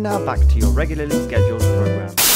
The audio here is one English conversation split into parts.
now back to your regularly scheduled program.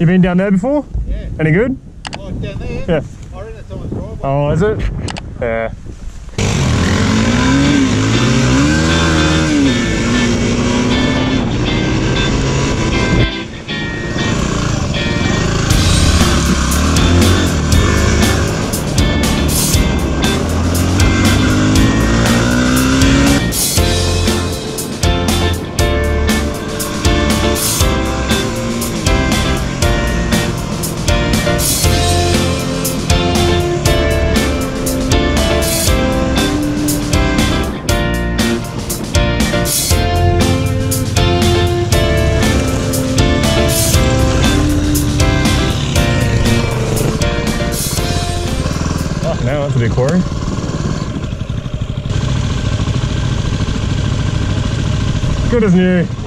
You been down there before? Yeah. Any good? Oh, down there? Yeah. I reckon it's on the driveway. Oh, is it? Yeah. Now that's a big quarry. Good as new.